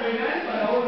Amen.